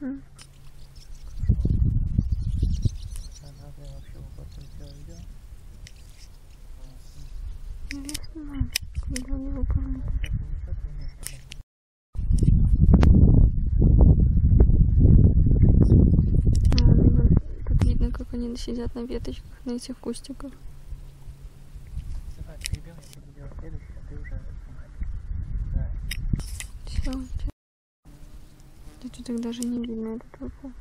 Тут видно, как они сидят на веточках, на этих кустиках. Все, кстати, так даже не видно этот выпал.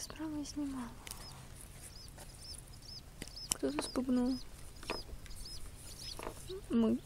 справа и снимала. Кто-то спугнул. Мы